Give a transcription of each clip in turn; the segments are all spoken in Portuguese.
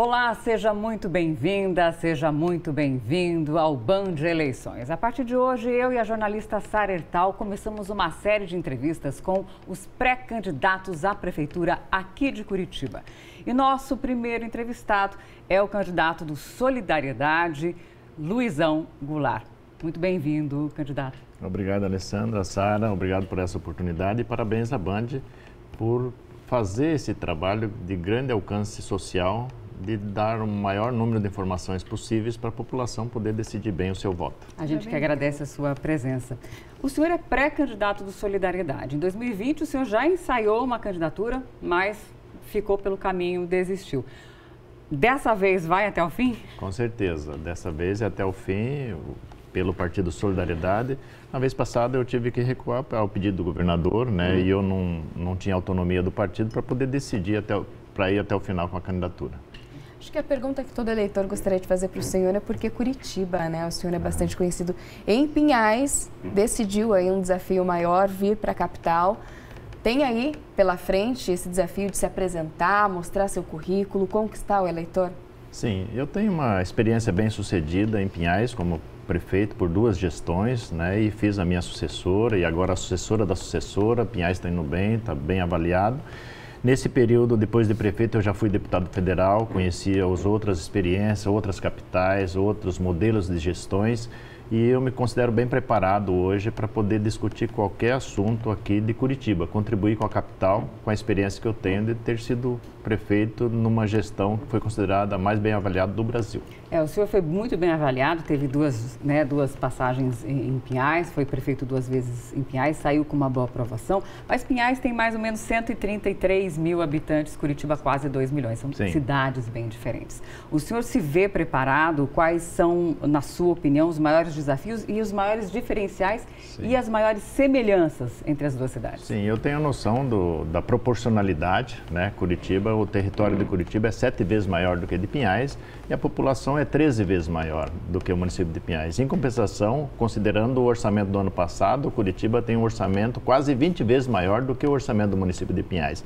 Olá, seja muito bem-vinda, seja muito bem-vindo ao Band Eleições. A partir de hoje, eu e a jornalista Sara Ertal começamos uma série de entrevistas com os pré-candidatos à prefeitura aqui de Curitiba. E nosso primeiro entrevistado é o candidato do Solidariedade, Luizão Goulart. Muito bem-vindo, candidato. Obrigado, Alessandra, Sara, obrigado por essa oportunidade e parabéns à Band por fazer esse trabalho de grande alcance social de dar o maior número de informações possíveis para a população poder decidir bem o seu voto. A gente que agradece a sua presença. O senhor é pré-candidato do Solidariedade. Em 2020, o senhor já ensaiou uma candidatura, mas ficou pelo caminho, desistiu. Dessa vez vai até o fim? Com certeza. Dessa vez é até o fim, pelo Partido Solidariedade. Na vez passada eu tive que recuar ao pedido do governador, né? Uhum. E eu não, não tinha autonomia do partido para poder decidir até para ir até o final com a candidatura. Acho que a pergunta que todo eleitor gostaria de fazer para o senhor é por que Curitiba, né? O senhor é bastante conhecido em Pinhais, decidiu aí um desafio maior, vir para a capital. Tem aí pela frente esse desafio de se apresentar, mostrar seu currículo, conquistar o eleitor? Sim, eu tenho uma experiência bem sucedida em Pinhais como prefeito por duas gestões, né? E fiz a minha sucessora e agora a sucessora da sucessora. Pinhais está indo bem, está bem avaliado. Nesse período, depois de prefeito, eu já fui deputado federal, conhecia as outras experiências, outras capitais, outros modelos de gestões e eu me considero bem preparado hoje para poder discutir qualquer assunto aqui de Curitiba, contribuir com a capital, com a experiência que eu tenho de ter sido prefeito numa gestão que foi considerada a mais bem avaliada do Brasil. É, o senhor foi muito bem avaliado, teve duas, né, duas passagens em, em, Pinhais, foi prefeito duas vezes em Pinhais, saiu com uma boa aprovação, mas Pinhais tem mais ou menos 133 mil habitantes, Curitiba quase 2 milhões, são Sim. cidades bem diferentes. O senhor se vê preparado? Quais são, na sua opinião, os maiores desafios e os maiores diferenciais Sim. e as maiores semelhanças entre as duas cidades? Sim, eu tenho a noção do, da proporcionalidade, né? Curitiba, o território de Curitiba é sete vezes maior do que de Pinhais e a população é 13 vezes maior do que o município de Pinhais. Em compensação, considerando o orçamento do ano passado, Curitiba tem um orçamento quase 20 vezes maior do que o orçamento do município de Pinhais.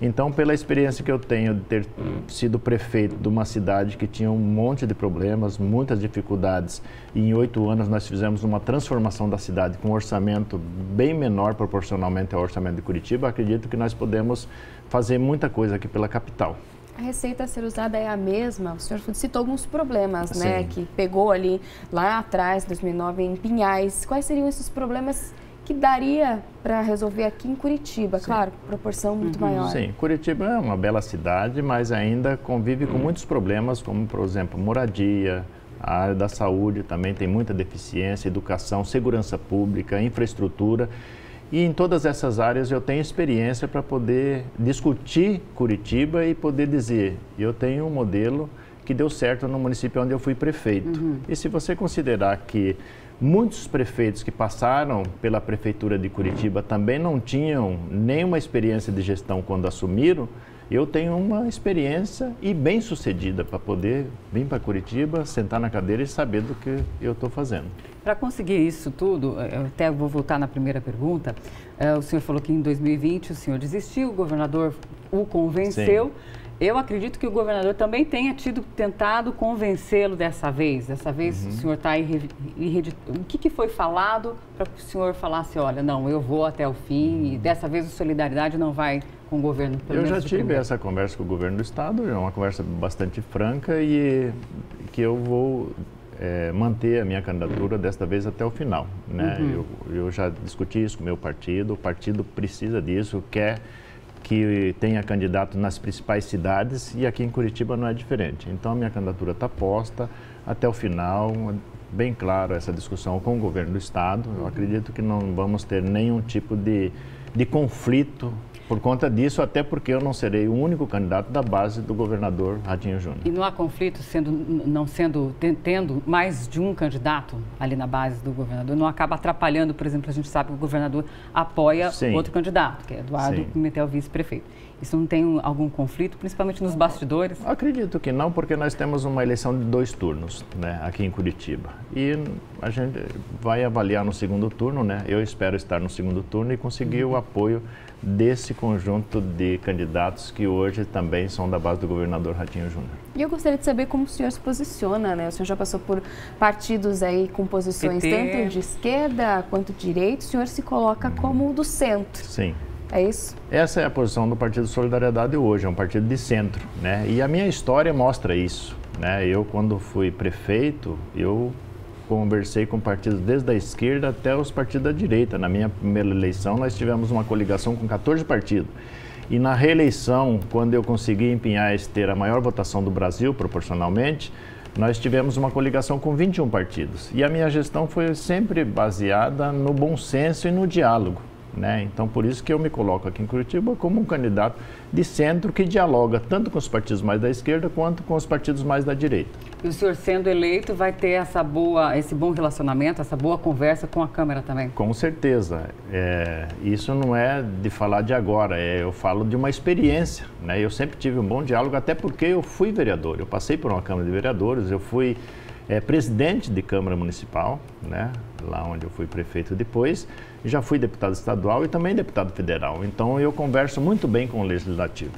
Então, pela experiência que eu tenho de ter sido prefeito de uma cidade que tinha um monte de problemas, muitas dificuldades, e em oito anos nós fizemos uma transformação da cidade com um orçamento bem menor proporcionalmente ao orçamento de Curitiba, acredito que nós podemos fazer muita coisa aqui pela capital. A receita a ser usada é a mesma. O senhor citou alguns problemas, né, Sim. né, que pegou ali lá atrás, 2009, em Pinhais. Quais seriam esses problemas que daria para resolver aqui em Curitiba, Sim. claro, proporção muito uhum. maior. Sim, Curitiba é uma bela cidade, mas ainda convive com muitos problemas, como, por exemplo, moradia, a área da saúde também tem muita deficiência, educação, segurança pública, infraestrutura. E em todas essas áreas eu tenho experiência para poder discutir Curitiba e poder dizer, eu tenho um modelo que deu certo no município onde eu fui prefeito. Uhum. E se você considerar que Muitos prefeitos que passaram pela prefeitura de Curitiba também não tinham nenhuma experiência de gestão quando assumiram. Eu tenho uma experiência e bem sucedida para poder vir para Curitiba, sentar na cadeira e saber do que eu estou fazendo. Para conseguir isso tudo, eu até vou voltar na primeira pergunta. Eh, o senhor falou que em 2020 o senhor desistiu, o governador o convenceu. Sim. Eu acredito que o governador também tenha tido tentado convencê-lo dessa vez. Dessa vez uhum. o senhor está aí. O que, que foi falado para que o senhor falasse, olha, não, eu vou até o fim e dessa vez o Solidariedade não vai com o governo? eu já tive primeiro. essa conversa com o governo do Estado, é uma conversa bastante franca e que eu vou é, manter a minha candidatura desta vez até o final. Né? Uhum. Eu, eu já discuti isso com o meu partido, o partido precisa disso, quer que tenha candidato nas principais cidades e aqui em Curitiba não é diferente. Então a minha candidatura está posta até o final, bem claro essa discussão com o governo do estado. Eu acredito que não vamos ter nenhum tipo de, de conflito por conta disso, até porque eu não serei o único candidato da base do governador Ratinho Júnior. E não há conflito sendo, não sendo, tendo mais de um candidato ali na base do governador? Não acaba atrapalhando, por exemplo, a gente sabe que o governador apoia Sim. outro candidato, que é Eduardo Pimentel, vice-prefeito. Isso não tem algum conflito, principalmente nos bastidores? Acredito que não, porque nós temos uma eleição de dois turnos né, aqui em Curitiba. E a gente vai avaliar no segundo turno, né? Eu espero estar no segundo turno e conseguir o apoio desse conjunto de candidatos que hoje também são da base do governador Ratinho Júnior. E eu gostaria de saber como o senhor se posiciona, né? O senhor já passou por partidos aí com posições PT. tanto de esquerda quanto de direita. O senhor se coloca como do centro. Sim. É isso? Essa é a posição do Partido Solidariedade hoje, é um partido de centro, né? E a minha história mostra isso, né? Eu quando fui prefeito, eu conversei com partidos desde a esquerda até os partidos da direita. Na minha primeira eleição, nós tivemos uma coligação com 14 partidos. E na reeleição, quando eu consegui em Pinhais ter a maior votação do Brasil, proporcionalmente, nós tivemos uma coligação com 21 partidos. E a minha gestão foi sempre baseada no bom senso e no diálogo. Né? Então, por isso que eu me coloco aqui em Curitiba como um candidato de centro que dialoga tanto com os partidos mais da esquerda quanto com os partidos mais da direita. E o senhor sendo eleito vai ter essa boa, esse bom relacionamento, essa boa conversa com a Câmara também? Com certeza. É, isso não é de falar de agora, é, eu falo de uma experiência. Né? Eu sempre tive um bom diálogo, até porque eu fui vereador. Eu passei por uma Câmara de Vereadores, eu fui é, presidente de Câmara Municipal, né? lá onde eu fui prefeito depois, já fui deputado estadual e também deputado federal. Então eu converso muito bem com o Legislativo.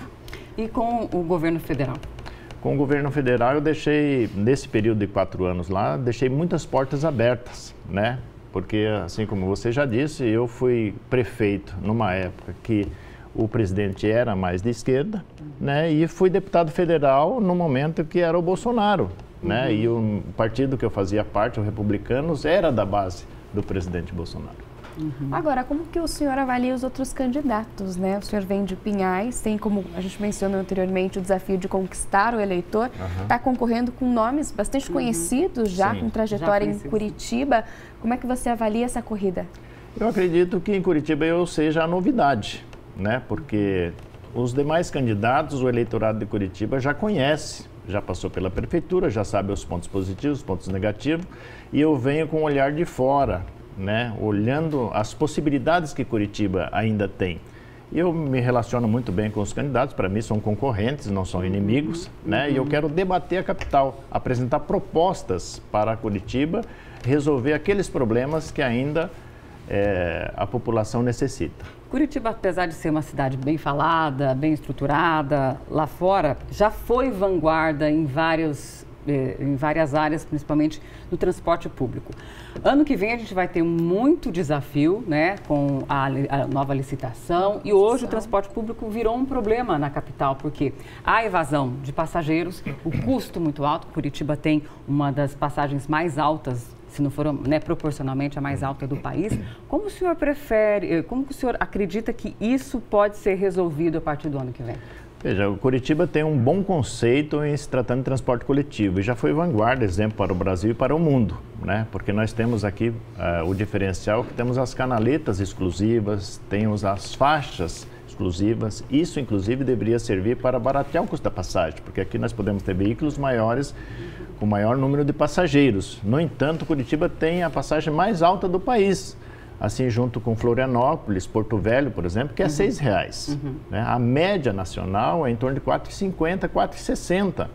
E com o governo federal? Com o governo federal, eu deixei, nesse período de quatro anos lá, deixei muitas portas abertas, né? Porque, assim como você já disse, eu fui prefeito numa época que o presidente era mais de esquerda, né? E fui deputado federal no momento que era o Bolsonaro, né? Uhum. E o partido que eu fazia parte, o Republicanos, era da base do presidente Bolsonaro. Uhum. Agora, como que o senhor avalia os outros candidatos, né? O senhor vem de Pinhais, tem como a gente mencionou anteriormente o desafio de conquistar o eleitor, está uhum. concorrendo com nomes bastante uhum. conhecidos já, Sim. com trajetória em Curitiba. Como é que você avalia essa corrida? Eu acredito que em Curitiba eu seja a novidade, né? Porque os demais candidatos, o eleitorado de Curitiba já conhece, já passou pela prefeitura, já sabe os pontos positivos, os pontos negativos, e eu venho com um olhar de fora, né, olhando as possibilidades que Curitiba ainda tem. Eu me relaciono muito bem com os candidatos, para mim são concorrentes, não são inimigos, né? E eu quero debater a capital, apresentar propostas para Curitiba, resolver aqueles problemas que ainda é, a população necessita. Curitiba, apesar de ser uma cidade bem falada, bem estruturada, lá fora já foi vanguarda em vários eh, em várias áreas, principalmente no transporte público. Ano que vem a gente vai ter muito desafio, né, com a, a nova licitação. E hoje o transporte público virou um problema na capital, porque a evasão de passageiros, o custo muito alto. Curitiba tem uma das passagens mais altas se não for né, proporcionalmente a mais alta do país. Como o senhor prefere, eh, como o senhor acredita que isso pode ser resolvido a partir do ano que vem? Veja, o Curitiba tem um bom conceito em se tratando de transporte coletivo e já foi vanguarda, exemplo para o Brasil e para o mundo, né? Porque nós temos aqui uh, o diferencial que temos as canaletas exclusivas, temos as faixas exclusivas. Isso, inclusive, deveria servir para baratear o custo da passagem, porque aqui nós podemos ter veículos maiores com maior número de passageiros. No entanto, Curitiba tem a passagem mais alta do país assim junto com Florianópolis, Porto Velho, por exemplo, que é uhum. seis reais. Uhum. Né? A média nacional é em torno de 4,50, 4,60.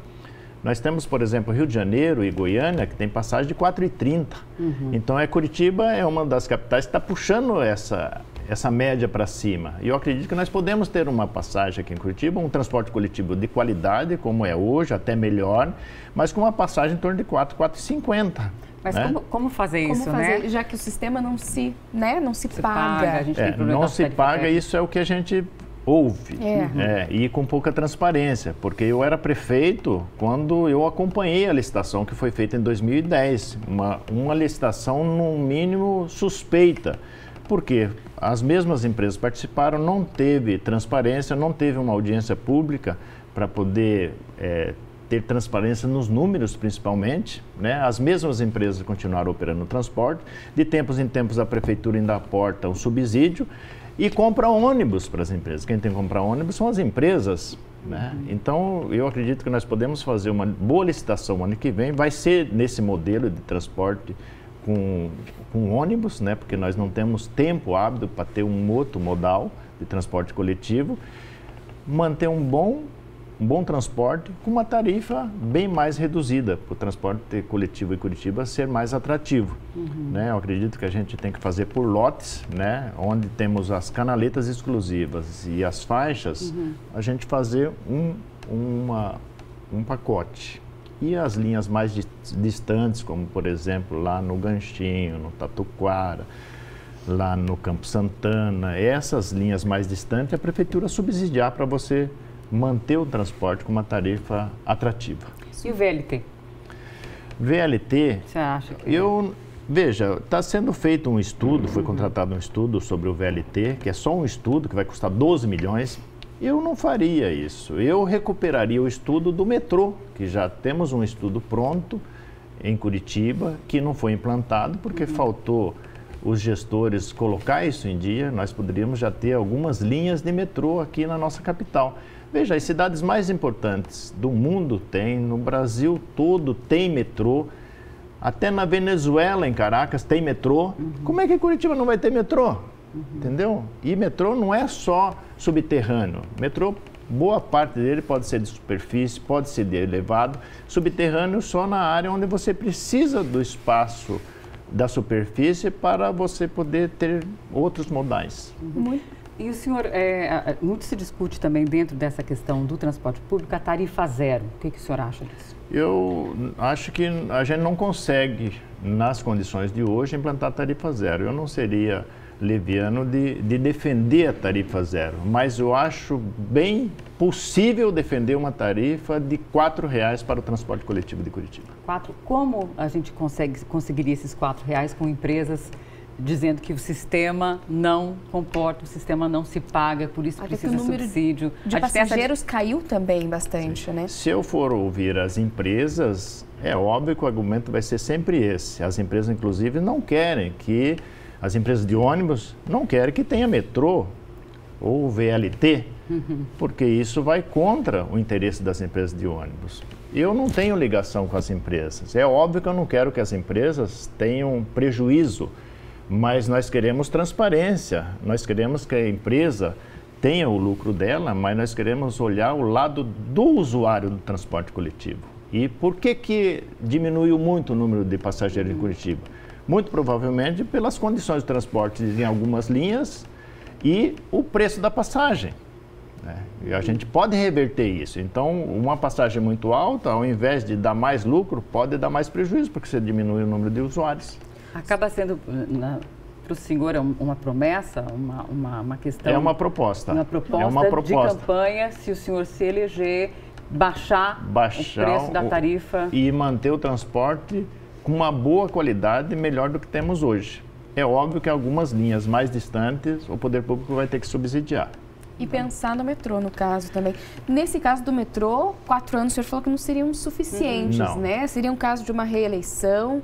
Nós temos, por exemplo, Rio de Janeiro e Goiânia, que tem passagem de 4,30. Uhum. Então, é, Curitiba é uma das capitais que está puxando essa, essa média para cima. E eu acredito que nós podemos ter uma passagem aqui em Curitiba, um transporte coletivo de qualidade, como é hoje, até melhor, mas com uma passagem em torno de 4, 4,50. Mas né? como, como, fazer como isso, fazer, né? Já que o sistema não se, né, não se, se paga. paga. É, não se paga, isso é o que a gente ouve. É. É, e com pouca transparência, porque eu era prefeito quando eu acompanhei a licitação que foi feita em 2010. Uma, uma licitação, no mínimo, suspeita. Por quê? As mesmas empresas participaram, não teve transparência, não teve uma audiência pública para poder é, ter transparência nos números, principalmente. Né? As mesmas empresas continuaram operando no transporte. De tempos em tempos, a prefeitura ainda aporta um subsídio e compra ônibus para as empresas. Quem tem que comprar ônibus são as empresas. Né? Então, eu acredito que nós podemos fazer uma boa licitação ano que vem. Vai ser nesse modelo de transporte com, com ônibus, né? porque nós não temos tempo hábil para ter um outro modal de transporte coletivo. Manter um bom um bom transporte com uma tarifa bem mais reduzida para o transporte coletivo em Curitiba ser mais atrativo. Uhum. Né? Eu acredito que a gente tem que fazer por lotes, né? onde temos as canaletas exclusivas e as faixas, uhum. a gente fazer um, uma, um pacote. E as linhas mais distantes, como por exemplo lá no Ganchinho, no Tatuquara, lá no Campo Santana, essas linhas mais distantes, a prefeitura subsidiar para você manter o transporte com uma tarifa atrativa. E o VLT? VLT, Você acha que... eu veja, está sendo feito um estudo, foi contratado um estudo sobre o VLT, que é só um estudo que vai custar 12 milhões. Eu não faria isso. Eu recuperaria o estudo do metrô, que já temos um estudo pronto em Curitiba, que não foi implantado porque uhum. faltou os gestores colocar isso em dia. Nós poderíamos já ter algumas linhas de metrô aqui na nossa capital. Veja, as cidades mais importantes do mundo têm, no Brasil todo tem metrô, até na Venezuela, em Caracas, tem metrô. Uhum. Como é que Curitiba não vai ter metrô? Uhum. Entendeu? E metrô não é só subterrâneo. Metrô, boa parte dele pode ser de superfície, pode ser de elevado. Subterrâneo só na área onde você precisa do espaço da superfície para você poder ter outros modais. Muito e o senhor, é, muito se discute também dentro dessa questão do transporte público a tarifa zero. O que, que o senhor acha disso? Eu acho que a gente não consegue, nas condições de hoje, implantar tarifa zero. Eu não seria leviano de, de defender a tarifa zero, mas eu acho bem possível defender uma tarifa de R$ reais para o transporte coletivo de Curitiba. Quatro. Como a gente consegue, conseguiria esses R$ reais com empresas dizendo que o sistema não comporta, o sistema não se paga, por isso Até precisa de subsídio. De passageiros essa... caiu também bastante, Sim. né? Se eu for ouvir as empresas, é óbvio que o argumento vai ser sempre esse. As empresas, inclusive, não querem que as empresas de ônibus não querem que tenha metrô ou VLT, uhum. porque isso vai contra o interesse das empresas de ônibus. Eu não tenho ligação com as empresas. É óbvio que eu não quero que as empresas tenham prejuízo mas nós queremos transparência, nós queremos que a empresa tenha o lucro dela, mas nós queremos olhar o lado do usuário do transporte coletivo. E por que, que diminuiu muito o número de passageiros em Curitiba? Muito provavelmente pelas condições de transporte em algumas linhas e o preço da passagem. Né? E a gente pode reverter isso. Então, uma passagem muito alta, ao invés de dar mais lucro, pode dar mais prejuízo, porque você diminui o número de usuários. Acaba sendo para o senhor é uma promessa, uma, uma, uma, questão. É uma proposta. Uma proposta, é uma proposta de campanha, se o senhor se eleger, baixar, baixar o preço da tarifa. E manter o transporte com uma boa qualidade, melhor do que temos hoje. É óbvio que algumas linhas mais distantes, o poder público vai ter que subsidiar. E pensar no metrô, no caso também. Nesse caso do metrô, quatro anos, o senhor falou que não seriam suficientes, não. né? Seria um caso de uma reeleição.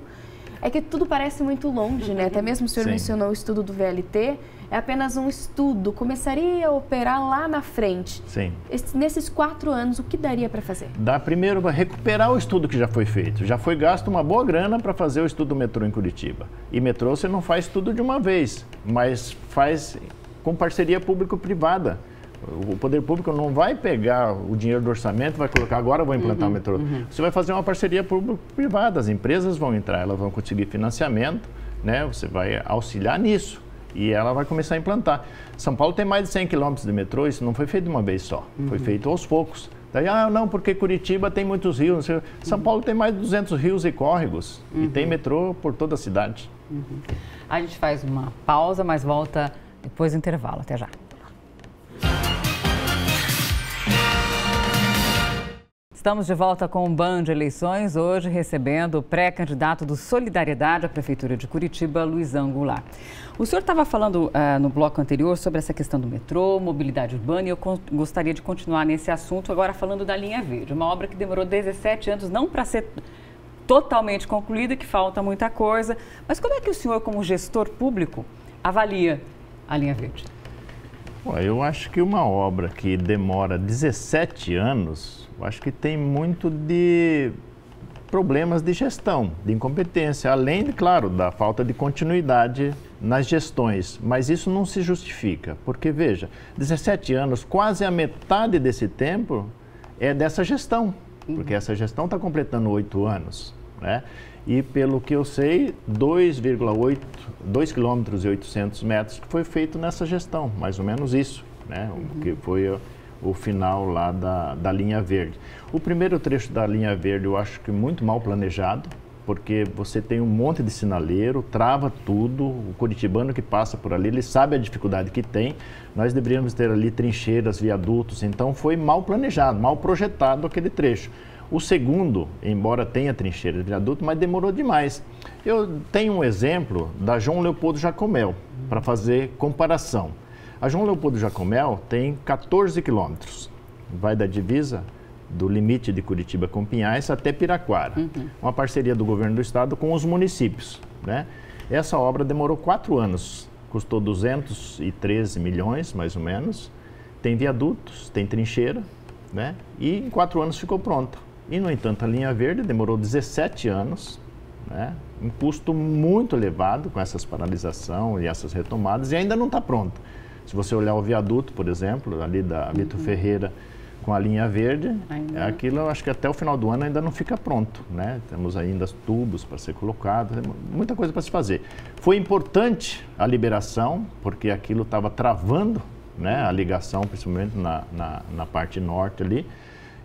É que tudo parece muito longe, né? Até mesmo o senhor Sim. mencionou o estudo do VLT, é apenas um estudo, começaria a operar lá na frente. Sim. Esse, nesses quatro anos, o que daria para fazer? Dá primeiro para recuperar o estudo que já foi feito. Já foi gasto uma boa grana para fazer o estudo do metrô em Curitiba. E metrô você não faz tudo de uma vez, mas faz com parceria público-privada. O poder público não vai pegar o dinheiro do orçamento, vai colocar agora vou implantar uhum, o metrô. Uhum. Você vai fazer uma parceria público-privada, as empresas vão entrar, elas vão conseguir financiamento, né? Você vai auxiliar nisso e ela vai começar a implantar. São Paulo tem mais de 100 quilômetros de metrô, isso não foi feito de uma vez só, uhum. foi feito aos poucos. Daí, ah, não, porque Curitiba tem muitos rios. São uhum. Paulo tem mais de 200 rios e córregos e tem uhum. metrô por toda a cidade. Uhum. A gente faz uma pausa, mas volta depois do intervalo. Até já. Estamos de volta com o Band Eleições, hoje recebendo o pré-candidato do Solidariedade à Prefeitura de Curitiba, Luiz Angular. O senhor estava falando uh, no bloco anterior sobre essa questão do metrô, mobilidade urbana, e eu gostaria de continuar nesse assunto agora falando da linha verde, uma obra que demorou 17 anos, não para ser totalmente concluída, que falta muita coisa, mas como é que o senhor, como gestor público, avalia a linha verde? Bom, eu acho que uma obra que demora 17 anos eu acho que tem muito de problemas de gestão, de incompetência, além, de, claro, da falta de continuidade nas gestões. Mas isso não se justifica, porque, veja, 17 anos, quase a metade desse tempo é dessa gestão, uhum. porque essa gestão está completando oito anos, né? E pelo que eu sei, 2,8, 2 quilômetros e 800 metros que foi feito nessa gestão, mais ou menos isso, né? Uhum. Que foi o, final lá da, da linha verde. O primeiro trecho da linha verde eu acho que muito mal planejado, porque você tem um monte de sinaleiro, trava tudo, o curitibano que passa por ali, ele sabe a dificuldade que tem, nós deveríamos ter ali trincheiras, viadutos, então foi mal planejado, mal projetado aquele trecho. O segundo, embora tenha trincheira e viaduto, mas demorou demais. Eu tenho um exemplo da João Leopoldo Jacomel, para fazer comparação. A João Leopoldo Jacomel tem 14 quilômetros, vai da divisa do limite de Curitiba com Pinhais até Piraquara. Uhum. Uma parceria do governo do estado com os municípios. Né? Essa obra demorou quatro anos, custou 213 milhões, mais ou menos. Tem viadutos, tem trincheira, né? e em quatro anos ficou pronta. E, no entanto, a linha verde demorou 17 anos, né? um custo muito elevado com essas paralisação e essas retomadas, e ainda não está pronta. Se você olhar o viaduto, por exemplo, ali da Vitor uhum. Ferreira, com a linha verde, ainda. aquilo eu acho que até o final do ano ainda não fica pronto, né? Temos ainda tubos para ser colocados, muita coisa para se fazer. Foi importante a liberação, porque aquilo estava travando, né? A ligação, principalmente na, na, na, parte norte ali.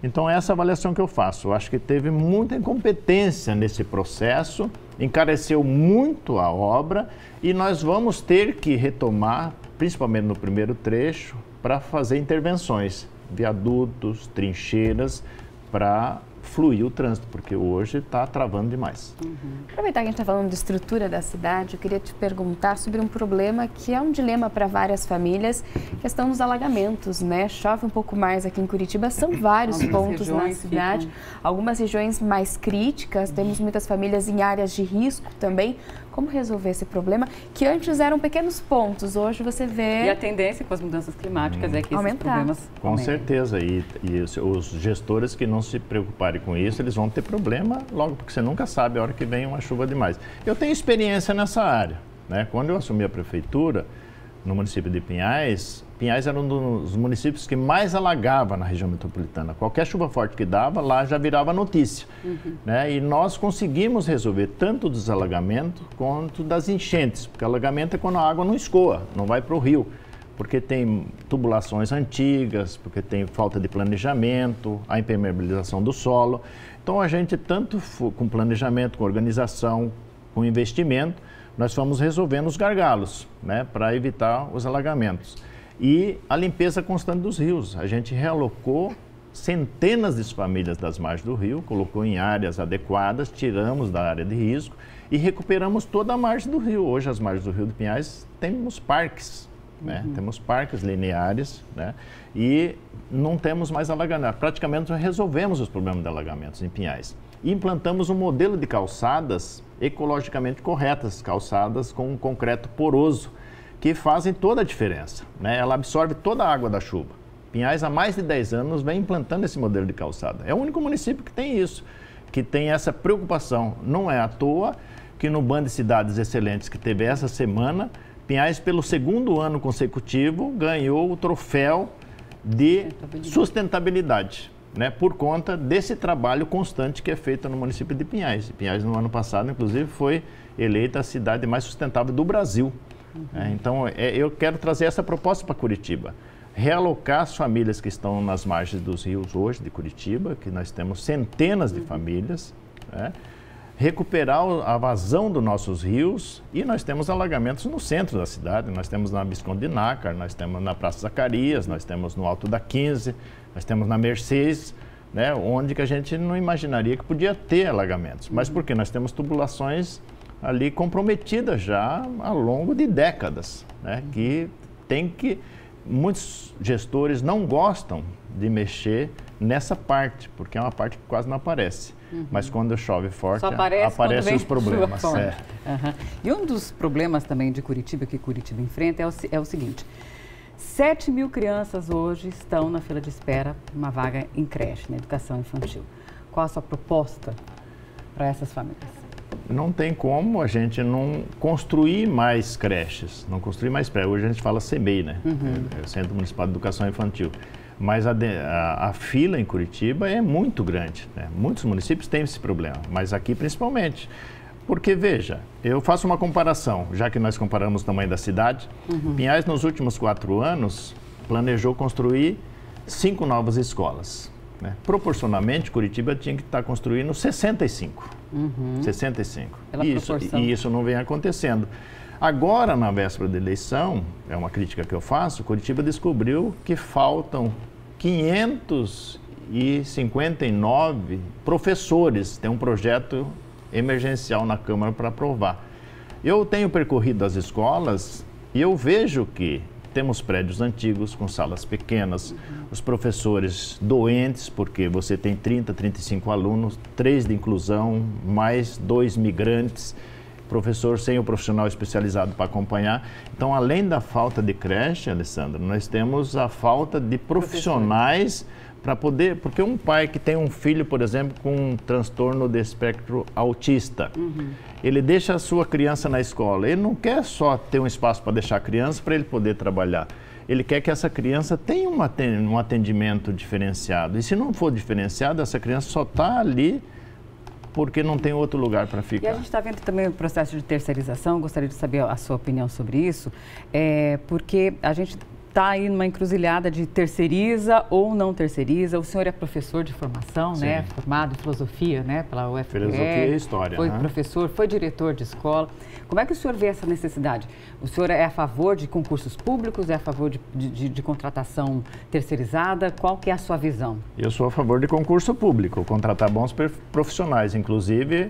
Então, essa avaliação que eu faço. Eu acho que teve muita incompetência nesse processo, encareceu muito a obra e nós vamos ter que retomar, principalmente no primeiro trecho, para fazer intervenções viadutos, trincheiras para fluir o trânsito, porque hoje está travando demais. Uhum. Aproveitar que a gente está falando de estrutura da cidade, eu queria te perguntar sobre um problema que é um dilema para várias famílias, questão dos alagamentos, né? Chove um pouco mais aqui em Curitiba, são vários pontos na cidade, ficam... algumas regiões mais críticas, temos muitas famílias em áreas de risco também. Como resolver esse problema? Que antes eram pequenos pontos, hoje você vê. E a tendência com as mudanças climáticas hum. é que esses Aumentar. problemas. Com aumentem. certeza. E, e os gestores que não se preocuparem com isso, eles vão ter problema logo, porque você nunca sabe a hora que vem uma chuva demais. Eu tenho experiência nessa área. Né? Quando eu assumi a prefeitura, no município de Pinhais, Pinhais era um dos municípios que mais alagava na região metropolitana. Qualquer chuva forte que dava, lá já virava notícia. Uhum. Né? E nós conseguimos resolver tanto dos alagamentos quanto das enchentes, porque alagamento é quando a água não escoa, não vai para o rio, porque tem tubulações antigas, porque tem falta de planejamento, a impermeabilização do solo. Então a gente, tanto com planejamento, com organização, com investimento, nós fomos resolvendo os gargalos, né, para evitar os alagamentos. E a limpeza constante dos rios. A gente realocou centenas de famílias das margens do rio, colocou em áreas adequadas, tiramos da área de risco e recuperamos toda a margem do rio. Hoje, as margens do rio de Pinhais, temos parques, né? Uhum. temos parques lineares né? e não temos mais alagamento. Praticamente resolvemos os problemas de alagamentos em Pinhais. E implantamos um modelo de calçadas ecologicamente corretas, calçadas com concreto poroso, que fazem toda a diferença. Né? Ela absorve toda a água da chuva. Pinhais, há mais de 10 anos, vem implantando esse modelo de calçada. É o único município que tem isso, que tem essa preocupação. Não é à toa que no Band de Cidades Excelentes que teve essa semana, Pinhais, pelo segundo ano consecutivo, ganhou o troféu de sustentabilidade né, por conta desse trabalho constante que é feito no município de Pinhais. Pinhais, no ano passado, inclusive, foi eleita a cidade mais sustentável do Brasil. Uhum. É, então, é, eu quero trazer essa proposta para Curitiba. Realocar as famílias que estão nas margens dos rios hoje de Curitiba, que nós temos centenas de uhum. famílias, né, recuperar a vazão dos nossos rios e nós temos alagamentos no centro da cidade. Nós temos na Visconde de Nácar, nós temos na Praça Zacarias, nós temos no Alto da 15, nós temos na Mercedes, né, onde que a gente não imaginaria que podia ter alagamentos. Mas porque nós temos tubulações ali comprometidas já ao longo de décadas, né, que tem que muitos gestores não gostam de mexer nessa parte, porque é uma parte que quase não aparece. Uhum. Mas quando chove forte, aparece aparecem os problemas. É. Uhum. E um dos problemas também de Curitiba, que Curitiba enfrenta, é o, é o seguinte: 7 mil crianças hoje estão na fila de espera para uma vaga em creche, na educação infantil. Qual a sua proposta para essas famílias? Não tem como a gente não construir mais creches, não construir mais pré. Hoje a gente fala CEMEI, né? Uhum. É o Centro Municipal de Educação Infantil. Mas a, a, a, fila em Curitiba é muito grande. Né? Muitos municípios têm esse problema, mas aqui principalmente. Porque, veja, eu faço uma comparação, já que nós comparamos o tamanho da cidade. Uhum. Pinhais, nos últimos quatro anos, planejou construir cinco novas escolas. Né? Proporcionalmente, Curitiba tinha que estar construindo 65. Uhum. 65. Pela e isso, e isso não vem acontecendo. Agora, na véspera da eleição, é uma crítica que eu faço, Curitiba descobriu que faltam 559 professores. Tem um projeto emergencial na Câmara para aprovar. Eu tenho percorrido as escolas e eu vejo que temos prédios antigos com salas pequenas, os professores doentes, porque você tem 30, 35 alunos, três de inclusão, mais dois migrantes, professor sem o profissional especializado para acompanhar. Então, além da falta de creche, Alessandra, nós temos a falta de profissionais para poder, porque um pai que tem um filho, por exemplo, com um transtorno de espectro autista, uhum. ele deixa a sua criança na escola. Ele não quer só ter um espaço para deixar a criança para ele poder trabalhar. Ele quer que essa criança tenha um atendimento diferenciado. E se não for diferenciado, essa criança só está ali porque não tem outro lugar para ficar. E a gente está vendo também o processo de terceirização, gostaria de saber a sua opinião sobre isso, é, porque a gente está aí numa encruzilhada de terceiriza ou não terceiriza. O senhor é professor de formação, né? Sim. né? Formado em filosofia, né? Pela UFPR. Filosofia e história. Foi né? professor, foi diretor de escola. Como é que o senhor vê essa necessidade? O senhor é a favor de concursos públicos? É a favor de, de, de contratação terceirizada? Qual que é a sua visão? Eu sou a favor de concurso público, contratar bons profissionais. Inclusive,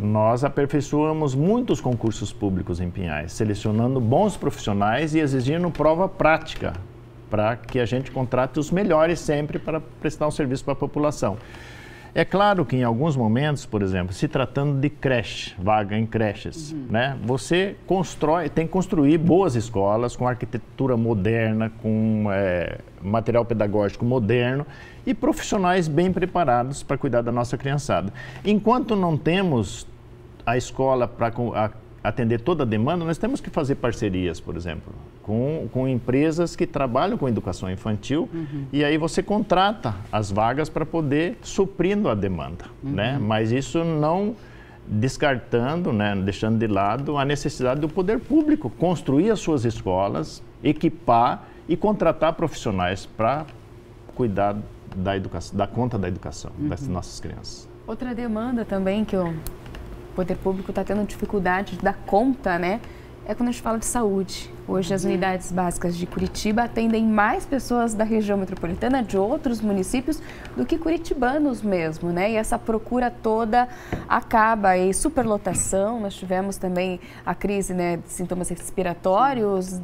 nós aperfeiçoamos muitos concursos públicos em Pinhais, selecionando bons profissionais e exigindo prova prática para que a gente contrate os melhores sempre para prestar um serviço para a população. É claro que em alguns momentos, por exemplo, se tratando de creche, vaga em creches, uhum. né? Você constrói, tem que construir boas escolas com arquitetura moderna, com é, material pedagógico moderno e profissionais bem preparados para cuidar da nossa criançada. Enquanto não temos a escola para atender toda a demanda, nós temos que fazer parcerias, por exemplo, com, com empresas que trabalham com educação infantil uhum. e aí você contrata as vagas para poder suprindo a demanda, uhum. né? Mas isso não descartando, né, deixando de lado a necessidade do poder público construir as suas escolas, equipar e contratar profissionais para cuidar da educação, da conta da educação uhum. das nossas crianças. Outra demanda também que o poder público está tendo dificuldade de dar conta, né? é quando a gente fala de saúde. Hoje, as uhum. unidades básicas de Curitiba atendem mais pessoas da região metropolitana, de outros municípios, do que curitibanos mesmo, né? E essa procura toda acaba em superlotação. Nós tivemos também a crise né, de sintomas respiratórios.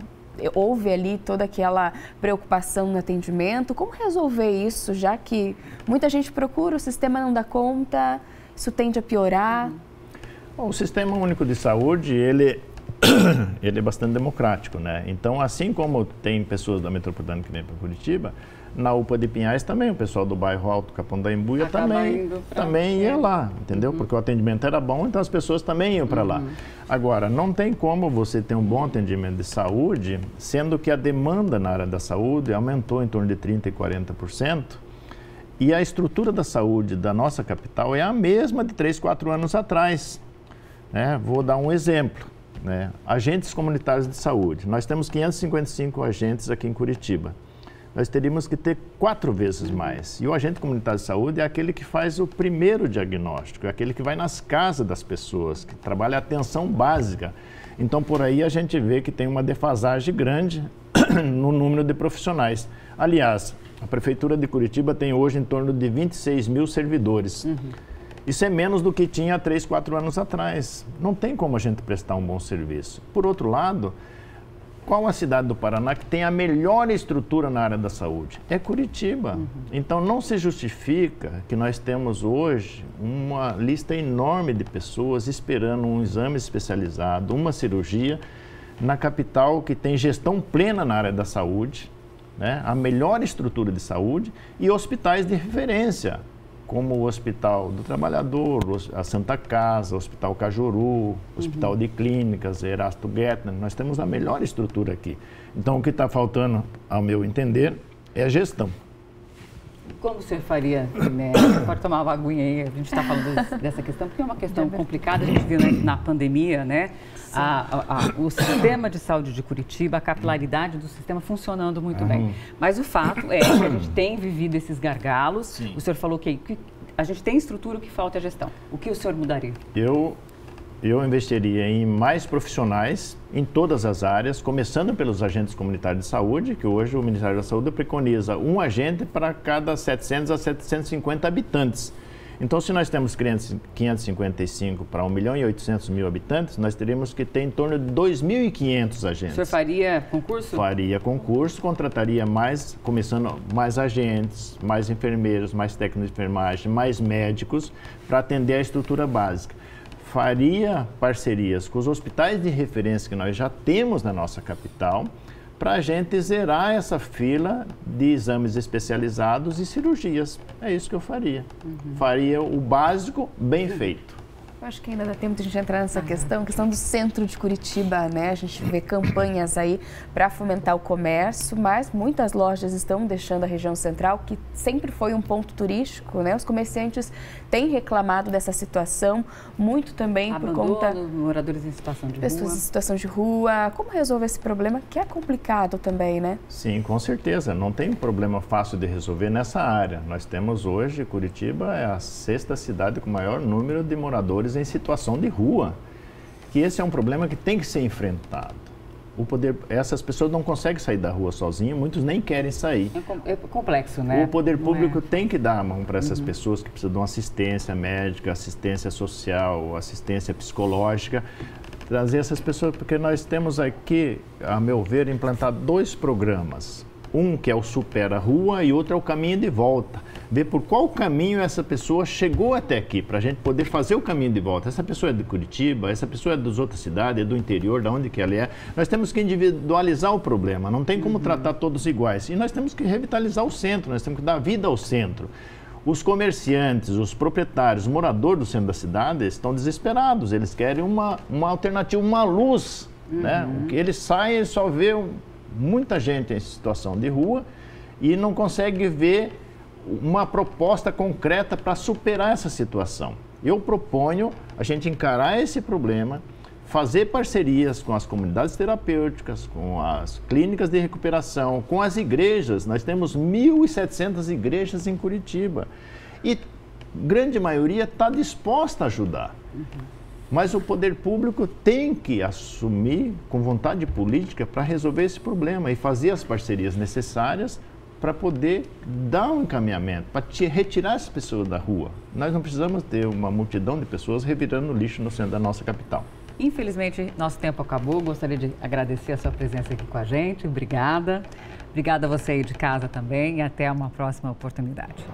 Houve ali toda aquela preocupação no atendimento. Como resolver isso, já que muita gente procura, o sistema não dá conta, isso tende a piorar? Uhum. Bom, o Sistema Único de Saúde, ele ele é bastante democrático, né? Então, assim como tem pessoas da metropolitana que vêm para Curitiba, na UPA de Pinhais também, o pessoal do bairro Alto Capão da Embuia também, também ia lá, entendeu? Uhum. Porque o atendimento era bom, então as pessoas também iam para uhum. lá. Agora, não tem como você ter um bom atendimento de saúde, sendo que a demanda na área da saúde aumentou em torno de 30% e 40%, e a estrutura da saúde da nossa capital é a mesma de 3, 4 anos atrás. Né? Vou dar um exemplo né? agentes comunitários de saúde. Nós temos 555 agentes aqui em Curitiba. Nós teríamos que ter quatro vezes mais. E o agente comunitário de saúde é aquele que faz o primeiro diagnóstico, é aquele que vai nas casas das pessoas, que trabalha a atenção básica. Então, por aí a gente vê que tem uma defasagem grande no número de profissionais. Aliás, a Prefeitura de Curitiba tem hoje em torno de 26 mil servidores. Uhum. Isso é menos do que tinha há 3, 4 anos atrás. Não tem como a gente prestar um bom serviço. Por outro lado, qual a cidade do Paraná que tem a melhor estrutura na área da saúde? É Curitiba. Uhum. Então não se justifica que nós temos hoje uma lista enorme de pessoas esperando um exame especializado, uma cirurgia, na capital que tem gestão plena na área da saúde, né? a melhor estrutura de saúde e hospitais de referência como o Hospital do Trabalhador, a Santa Casa, o Hospital Cajuru, Hospital uhum. de Clínicas, Erasto Gettner, nós temos a melhor estrutura aqui. Então, o que está faltando, ao meu entender, é a gestão. Como o senhor faria, né? Pode tomar uma aguinha aí, a gente está falando dessa questão, porque é uma questão complicada, a gente viu né, na pandemia, né? A, a, a, o sistema de saúde de Curitiba, a capilaridade do sistema funcionando muito bem. Mas o fato é que a gente tem vivido esses gargalos. Sim. O senhor falou que, que a gente tem estrutura, o que falta é gestão. O que o senhor mudaria? Eu eu investiria em mais profissionais em todas as áreas, começando pelos agentes comunitários de saúde, que hoje o Ministério da Saúde preconiza um agente para cada 700 a 750 habitantes. Então, se nós temos 555 para 1 milhão e 800 mil habitantes, nós teríamos que ter em torno de 2.500 agentes. Senhor faria concurso? Faria concurso, contrataria mais, começando mais agentes, mais enfermeiros, mais técnicos de enfermagem, mais médicos, para atender a estrutura básica faria parcerias com os hospitais de referência que nós já temos na nossa capital, para a gente zerar essa fila de exames especializados e cirurgias. É isso que eu faria. Uhum. Faria o básico bem feito. Eu acho que ainda dá tempo de a gente entrar nessa questão, questão do centro de Curitiba, né? A gente vê campanhas aí para fomentar o comércio, mas muitas lojas estão deixando a região central, que sempre foi um ponto turístico, né? Os comerciantes têm reclamado dessa situação, muito também Abandono, por conta moradores em situação de pessoas rua. em situação de rua. Como resolver esse problema que é complicado também, né? Sim, com certeza. Não tem problema fácil de resolver nessa área. Nós temos hoje Curitiba é a sexta cidade com maior número de moradores em situação de rua. Que esse é um problema que tem que ser enfrentado. O poder, essas pessoas não conseguem sair da rua sozinhas, muitos nem querem sair. É, é complexo, né? O poder público é. tem que dar a mão para essas uhum. pessoas que precisam de uma assistência médica, assistência social, assistência psicológica, trazer essas pessoas, porque nós temos aqui, a meu ver, implantado dois programas. Um que é o Supera Rua e outro é o Caminho de Volta ver por qual caminho essa pessoa chegou até aqui, para a gente poder fazer o caminho de volta. Essa pessoa é de Curitiba, essa pessoa é das outras cidades, é do interior, da onde que ela é. Nós temos que individualizar o problema, não tem como uhum. tratar todos iguais. E nós temos que revitalizar o centro, nós temos que dar vida ao centro. Os comerciantes, os proprietários, os moradores do centro da cidade estão desesperados, eles querem uma, uma alternativa, uma luz. Né? Uhum. Né? Eles saem e só vê muita gente em situação de rua e não consegue ver uma proposta concreta para superar essa situação. Eu proponho a gente encarar esse problema, fazer parcerias com as comunidades terapêuticas, com as clínicas de recuperação, com as igrejas. Nós temos 1.700 igrejas em Curitiba e grande maioria está disposta a ajudar. Uhum. Mas o poder público tem que assumir com vontade política para resolver esse problema e fazer as parcerias necessárias para poder dar um encaminhamento, para retirar as pessoas da rua. Nós não precisamos ter uma multidão de pessoas revirando lixo no centro da nossa capital. Infelizmente, nosso tempo acabou. Gostaria de agradecer a sua presença aqui com a gente. Obrigada. Obrigada a você aí de casa também e até uma próxima oportunidade.